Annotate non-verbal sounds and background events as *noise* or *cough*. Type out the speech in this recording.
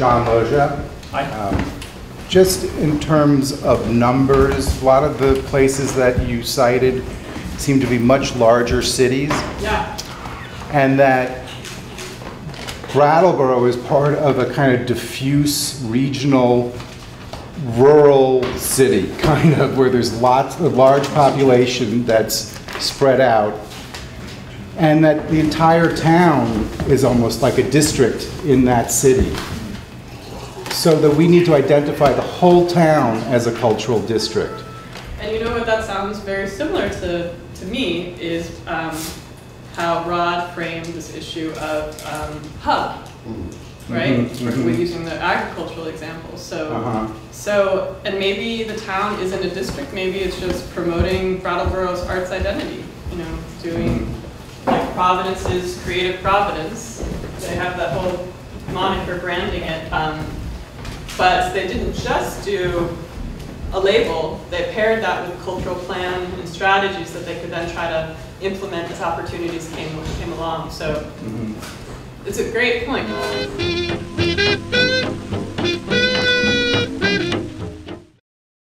John Loggia. Hi. Um, Just in terms of numbers, a lot of the places that you cited seem to be much larger cities, Yeah, and that Brattleboro is part of a kind of diffuse regional rural city, *laughs* kind of, where there's lots, a large population that's spread out, and that the entire town is almost like a district in that city. So that we need to identify the whole town as a cultural district. and you know what that sounds very similar to, to me is um, how Rod framed this issue of um, hub, right? Mhm, mhm. With using the agricultural example, so. Uh-huh. So, and maybe the town isn't a district, maybe it's just promoting Brattleboro's arts identity, you know, doing, like Providence's Creative Providence. They have that whole moniker branding it. um, But they didn't just do a label, they paired that with cultural plan and strategies that they could then try to implement as opportunities came, came along. So Mhm. it's a great point.